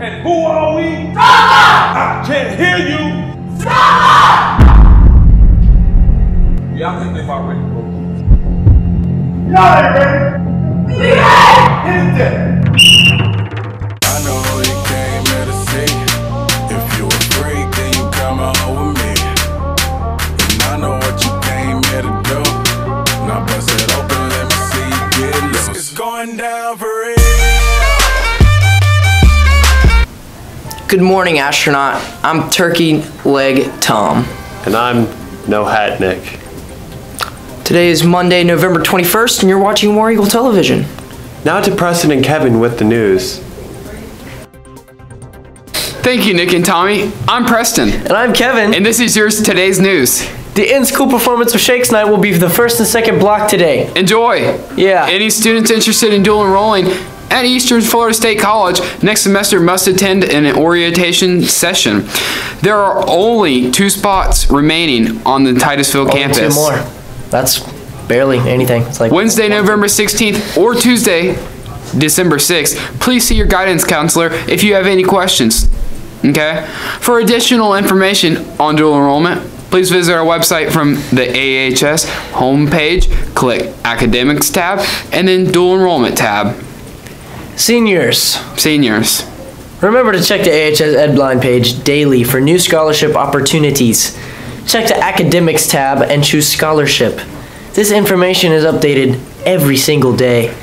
And who are we? I can't hear you. Y'all think they already broke? Y'all ain't ready. Hit it. Good morning, astronaut. I'm Turkey Leg Tom. And I'm No Hat Nick. Today is Monday, November 21st, and you're watching War Eagle Television. Now to Preston and Kevin with the news. Thank you, Nick and Tommy. I'm Preston, And I'm Kevin. and this is your today's news. the in-school performance of Shakes Night will be the first and second block today. Enjoy. Yeah. Any students interested in dual enrolling at Eastern Florida State College next semester must attend an orientation session. There are only two spots remaining on the Titusville Only campus. Two more. That's barely anything. It's like Wednesday, November 16th, or Tuesday, December 6th. Please see your guidance counselor if you have any questions. Okay? For additional information on dual enrollment, please visit our website from the AHS homepage, click Academics tab, and then Dual Enrollment tab. Seniors. Seniors. Remember to check the AHS Edline page daily for new scholarship opportunities. Check the Academics tab and choose Scholarship. This information is updated every single day.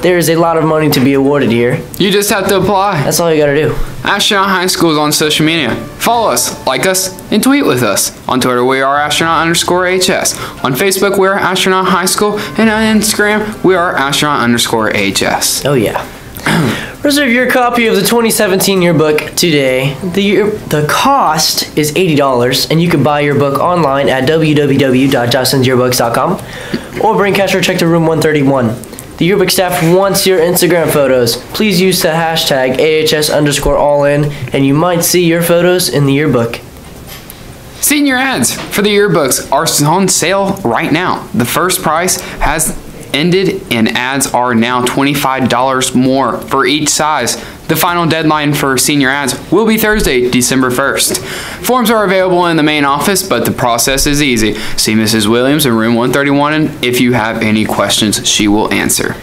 There is a lot of money to be awarded here. You just have to apply. That's all you gotta do. Astronaut High School is on social media. Follow us, like us, and tweet with us. On Twitter, we are astronaut underscore HS. On Facebook, we are astronaut high school. And on Instagram, we are astronaut underscore HS. Oh yeah. Reserve your copy of the 2017 yearbook today. The year, the cost is $80 and you can buy your book online at www.jostensyearbooks.com or bring cash or check to room 131. The yearbook staff wants your Instagram photos. Please use the hashtag AHS underscore all in and you might see your photos in the yearbook. Senior ads for the yearbooks are on sale right now. The first price has ended and ads are now $25 more for each size. The final deadline for senior ads will be Thursday, December 1st. Forms are available in the main office, but the process is easy. See Mrs. Williams in room 131 and if you have any questions, she will answer.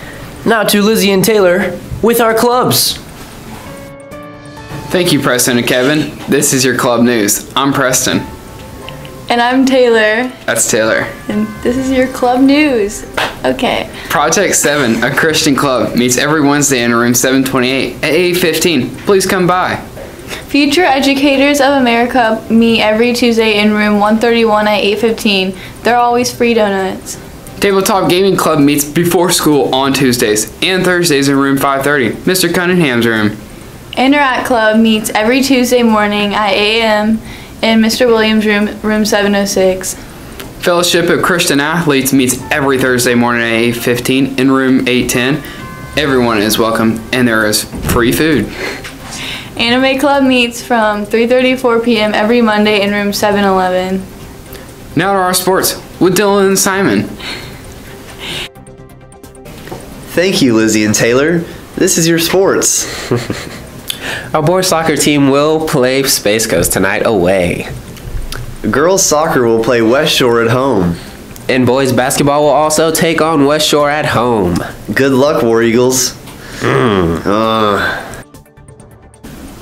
Now to Lizzie and Taylor with our clubs. Thank you, Preston and Kevin. This is your club news. I'm Preston. And I'm Taylor, That's Taylor. and this is your club news. Okay. Project 7, a Christian club, meets every Wednesday in room 728 at 8:15. Please come by. Future Educators of America meet every Tuesday in room 131 at 8:15. They're always free donuts. Tabletop Gaming Club meets before school on Tuesdays and Thursdays in room 530, Mr. Cunningham's room. Interact Club meets every Tuesday morning at 8 a.m. in Mr. Williams' room, room 706. Fellowship of Christian Athletes meets every Thursday morning at 8:15 in room 810. Everyone is welcome and there is free food. Anime Club meets from 3:30 to 4 p.m. every Monday in room 711. Now to our sports with Dylan and Simon. Thank you, Lizzie and Taylor. This is your sports. Our boys soccer team will play Space Coast tonight away. Girls soccer will play West Shore at home. And boys basketball will also take on West Shore at home. Good luck, War Eagles. Uh,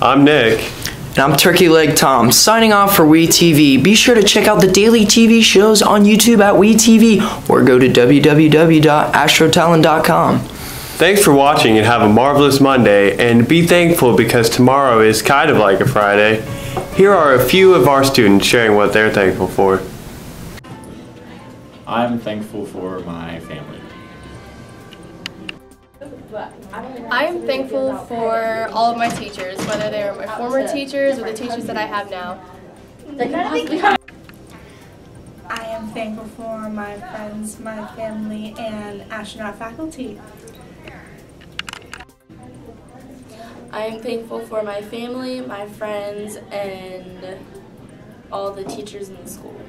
I'm Nick. And I'm Turkey Leg Tom, signing off for WeTV. Be sure to check out the daily TV shows on YouTube at WeTV or go to www.astrotalent.com. Thanks for watching and have a marvelous Monday. And be thankful because tomorrow is kind of like a Friday. Here are a few of our students sharing what they're thankful for. I'm thankful for my family. I am thankful for all of my teachers, whether they are my former teachers or the teachers that I have now. I am thankful for my friends, my family, and astronaut faculty. I am thankful for my family, my friends, and all the teachers in the school.